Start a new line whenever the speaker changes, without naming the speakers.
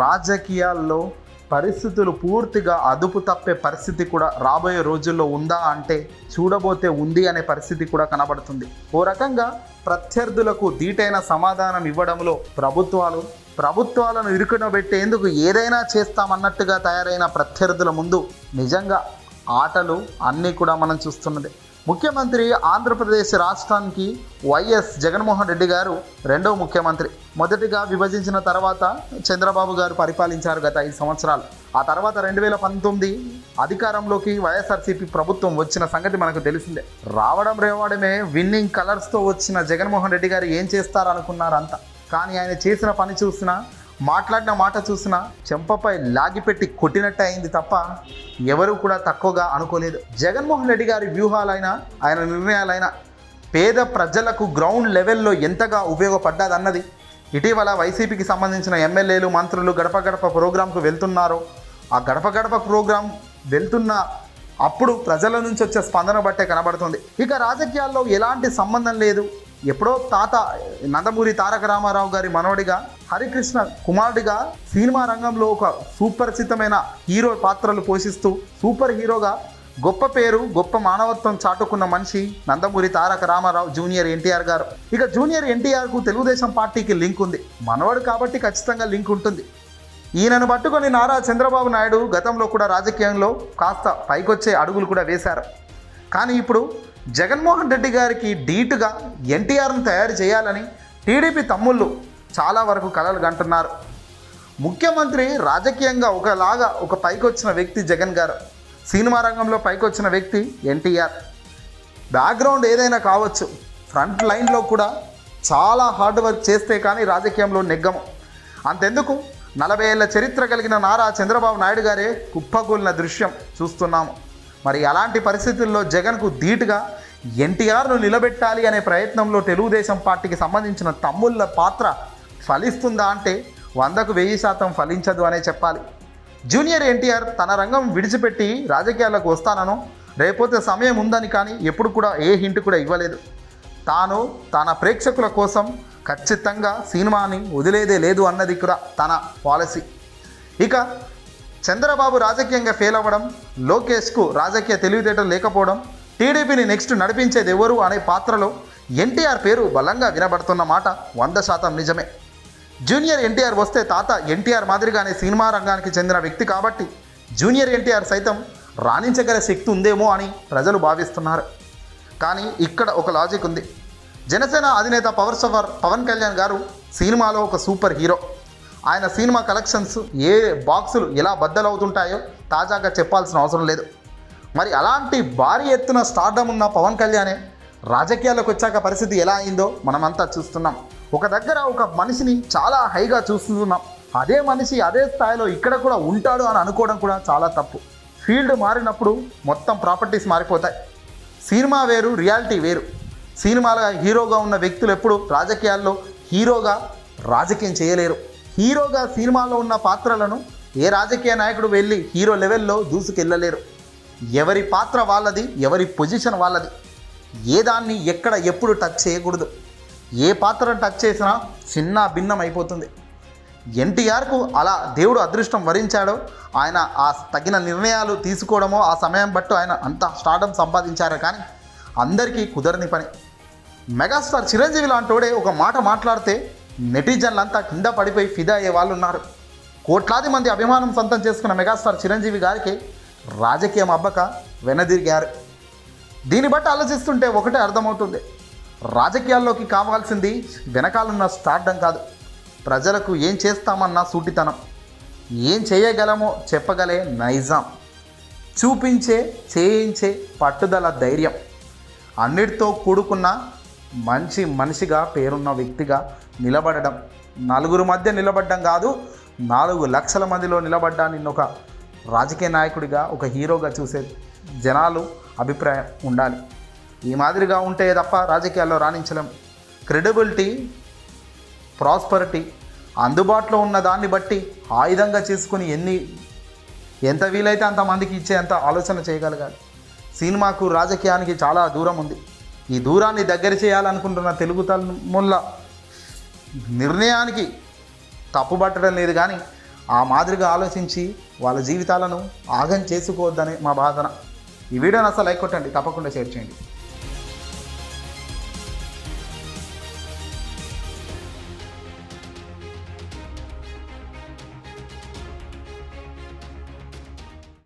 రాజకీయాల్లో పరిస్థితులు పూర్తిగా అదుపు తప్పే పరిస్థితి కూడా రాబోయే రోజుల్లో ఉందా అంటే చూడబోతే ఉంది అనే పరిస్థితి కూడా కనబడుతుంది. ఓ రకంగా ప్రత్యర్థులకు దీటైన సమాధానం ఇవ్వడంలో ప్రభుత్వాలు ప్రభుత్వాలను ఇరుకునబెట్టేందుకు ఏదైనా చేస్తామన్నట్టుగా తయారైన ప్రత్యర్థుల ముందు నిజంగా ఆటలు అన్నీ కూడా మనం చూస్తున్నదే. ముఖ్యమంత్రి ఆంధ్రప్రదేశ్ రాష్ట్రానికి వైఎస్ జగన్మోహన్ రెడ్డి గారు రెండవ ముఖ్యమంత్రి. మొదటిగా విభజించిన తర్వాత చంద్రబాబు గారు పరిపాలించారు గత ఐదు సంవత్సరాలు. ఆ తర్వాత రెండు వేల పంతొమ్మిది అధికారంలోకి వైఎస్ఆర్సీపీ ప్రభుత్వం వచ్చిన సంగతి మనకు తెలిసిందే. రావడం రేవడమే విన్నింగ్ కలర్స్తో వచ్చిన జగన్మోహన్ రెడ్డి గారు ఏం చేస్తారనుకున్నారు కానీ ఆయన చేసిన పని చూసినా మాట్లాడిన మాట చూసినా చెంపపై లాగిపెట్టి కొట్టినట్టు అయింది తప్ప ఎవరు కూడా తక్కువగా అనుకోలేదు. జగన్మోహన్ రెడ్డి గారి వ్యూహాలైనా ఆయన నిర్ణయాలైనా పేద ప్రజలకు గ్రౌండ్ లెవెల్లో ఎంతగా ఉపయోగపడ్డదన్నది. ఇటీవల వైసీపీకి సంబంధించిన ఎమ్మెల్యేలు మంత్రులు గడప గడప ప్రోగ్రాంకు వెళ్తున్నారో. ఆ గడప గడప ప్రోగ్రాం వెళ్తున్న అప్పుడు ప్రజల నుంచి వచ్చే స్పందన బట్టే కనబడుతుంది. ఇక రాజకీయాల్లో ఎలాంటి సంబంధం లేదు. ఎప్పుడో తాత నందమూరి తారక రామారావు గారి మనవడిగా హరికృష్ణ కుమారుడిగా సినిమా రంగంలో ఒక సుపరిచితమైన హీరో పాత్రలు పోషిస్తూ సూపర్ హీరోగా గొప్ప పేరు గొప్ప మానవత్వం చాటుకున్న మనిషి నందమూరి తారక రామారావు జూనియర్ ఎన్టీఆర్ గారు. ఇక జూనియర్ ఎన్టీఆర్కు తెలుగుదేశం పార్టీకి లింక్ ఉంది. మనవడు కాబట్టి ఖచ్చితంగా లింక్ ఉంటుంది. ఈయనను పట్టుకొని నారా చంద్రబాబు నాయుడు గతంలో కూడా రాజకీయంలో కాస్త పైకొచ్చే అడుగులు కూడా వేశారు. కానీ ఇప్పుడు జగన్మోహన్ రెడ్డి గారికి ధీటుగా ఎన్టీఆర్ను తయారు చేయాలని టీడీపీ తమ్ముళ్ళు చాలా వరకు కలలు కంటున్నారు ముఖ్యమంత్రి రాజకీయంగా ఒకలాగా ఒక పైకొచ్చిన వ్యక్తి జగన్ గారు సినిమా రంగంలో పైకొచ్చిన వ్యక్తి ఎన్టీఆర్. బ్యాక్గ్రౌండ్ ఏదైనా కావచ్చు ఫ్రంట్ లైన్లో కూడా చాలా హార్డ్ వర్క్ చేస్తే కానీ రాజకీయంలో నెగ్గము. అంతెందుకు? నలభై ఏళ్ళ చరిత్ర కలిగిన నారా చంద్రబాబు నాయుడు గారే కుప్పకూలిన దృశ్యం చూస్తున్నాము. మరి అలాంటి పరిస్థితుల్లో జగన్కు ధీటుగా ఎన్టీఆర్ను నిలబెట్టాలి అనే ప్రయత్నంలో తెలుగుదేశం పార్టీకి సంబంధించిన తమ్ముళ్ళ పాత్ర ఫలిస్తుందా అంటే వందకు వెయ్యి శాతం ఫలించదు అనే చెప్పాలి. జూనియర్ ఎన్టీఆర్ తన రంగం విడిచిపెట్టి రాజకీయాలకు వస్తానను రేపోతే సమయం ఉందని కానీ ఎప్పుడు కూడా ఏ హింట్ కూడా ఇవ్వలేదు. తాను తన ప్రేక్షకుల కోసం ఖచ్చితంగా సినిమాని వదిలేదే లేదు అన్నది కూడా తన పాలసీ. ఇక చంద్రబాబు రాజకీయంగా ఫెయిల్ అవ్వడం లోకేష్కు రాజకీయ తెలివితేటలు లేకపోవడం టీడీపీని నెక్స్ట్ నడిపించేది ఎవరు అనే పాత్రలో ఎన్టీఆర్ పేరు బలంగా వినబడుతున్న మాట వంద శాతం నిజమే. జూనియర్ ఎన్టీఆర్ వస్తే తాత ఎన్టీఆర్ మాదిరిగానే సినిమా రంగానికి చెందిన వ్యక్తి కాబట్టి జూనియర్ ఎన్టీఆర్ సైతం రాణించగల శక్తి ఉందేమో అని ప్రజలు భావిస్తున్నారు. కానీ ఇక్కడ ఒక లాజిక్ ఉంది. జనసేన అధినేత పవర్ స్టార్ పవన్ కళ్యాణ్ గారు సినిమాలో ఒక సూపర్ హీరో ఆయన సినిమా కలెక్షన్స్ ఏ బాక్సులు ఎలా బద్దలవుతుంటాయో తాజాగా చెప్పాల్సిన అవసరం లేదు. మరి అలాంటి భారీ ఎత్తున స్టార్డమ్ ఉన్న పవన్ కళ్యాణే రాజకీయాల్లోకి వచ్చాక పరిస్థితి ఎలా అయిందో మనమంతా చూస్తున్నాం. ఒక దగ్గర ఒక మనిషిని చాలా హైగా చూస్తున్నాం. అదే మనిషి అదే స్థాయిలో ఇక్కడ కూడా ఉంటాడు అని అనుకోవడం కూడా చాలా తప్పు. ఫీల్డ్ మారినప్పుడు మొత్తం ప్రాపర్టీస్ మారిపోతాయి. సినిమా వేరు రియాలిటీ వేరు. సినిమాలో హీరోగా ఉన్న వ్యక్తులు ఎప్పుడు రాజకీయాల్లో హీరోగా రాజకీయం చేయలేరు. హీరోగా సినిమాలో ఉన్న పాత్రలను ఏ రాజకీయ నాయకుడు వెళ్ళి హీరో లెవెల్లో దూసుకెళ్ళలేరు. ఎవరి పాత్ర వాళ్ళది ఎవరి పొజిషన్ వాళ్ళది. ఏ దాన్ని ఎక్కడ ఎప్పుడు టచ్ చేయకూడదు. ఏ పాత్రను టచ్ చేసినా చిన్న భిన్నం అయిపోతుంది. ఎన్టీఆర్కు అలా దేవుడు అదృష్టం వరించాడో ఆయన ఆ తగిన నిర్ణయాలు తీసుకోవడమో ఆ సమయం బట్టు ఆయన అంత స్టార్డం సంపాదించారు కానీ అందరికీ కుదరని పని. మెగాస్టార్ చిరంజీవి లాంటోడే ఒక మాట మాట్లాడితే నెటిజన్లంతా కింద పడిపోయి ఫిదా అయ్యే వాళ్ళు ఉన్నారు కోట్లాది మంది అభిమానం సొంతం చేసుకున్న మెగాస్టార్ చిరంజీవి గారికి రాజకీయం అబ్బక వెనదిరిగారు. దీన్ని బట్టి ఆలోచిస్తుంటే ఒకటే అర్థమవుతుంది. రాజకీయాల్లోకి కావాల్సింది వెనకాలన్న స్టార్డం కాదు. ప్రజలకు ఏం చేస్తామన్న సూటితనం. ఏం చేయగలమో చెప్పగలే నైజాం. చూపించే చేయించే పట్టుదల ధైర్యం. అన్నిటితో కూడుకున్న మంచి మనిషిగా పేరున్న వ్యక్తిగా నిలబడడం. నలుగురు మధ్య నిలబడడం కాదు నాలుగు లక్షల మందిలో నిలబడ్డా నిన్న ఒక రాజకీయ నాయకుడిగా ఒక హీరోగా చూసే జనాలు అభిప్రాయం ఉండాలి. ఈ మాదిరిగా ఉంటే తప్ప రాజకీయాల్లో రాణించలేం. క్రెడిబిలిటీ ప్రాస్పరిటీ అందుబాటులో ఉన్న దాన్ని బట్టి ఆయుధంగా చేసుకుని ఎన్ని ఎంత వీలైతే అంతమందికి ఇచ్చేంత ఆలోచన చేయగలగాలి. సినిమాకు రాజకీయానికి చాలా దూరం ఉంది. ఈ దూరాన్ని దగ్గర చేయాలనుకుంటున్న తెలుగు తల్ముళ్ళ నిర్ణయానికి తప్పుపట్టడం లేదు కానీ ఆ మాదిరిగా ఆలోచించి వాళ్ళ జీవితాలను ఆగం చేసుకోవద్దని మా బాధన ఈ వీడియోని అసలు లైక్ కొట్టండి తప్పకుండా షేర్ చేయండి.